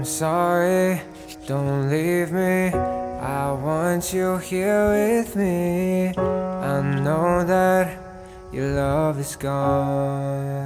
I'm sorry, don't leave me. I want you here with me. I know that your love is gone.